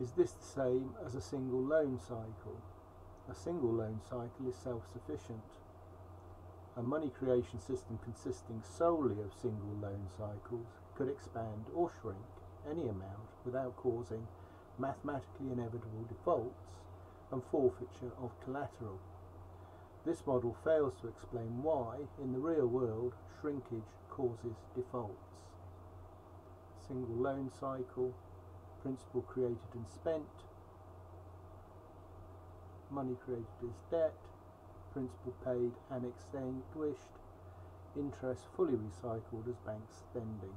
Is this the same as a single loan cycle? A single loan cycle is self-sufficient. A money creation system consisting solely of single loan cycles could expand or shrink any amount without causing mathematically inevitable defaults and forfeiture of collateral. This model fails to explain why, in the real world, shrinkage causes defaults. Single loan cycle, principal created and spent, money created as debt, principal paid and extinguished, interest fully recycled as bank spending.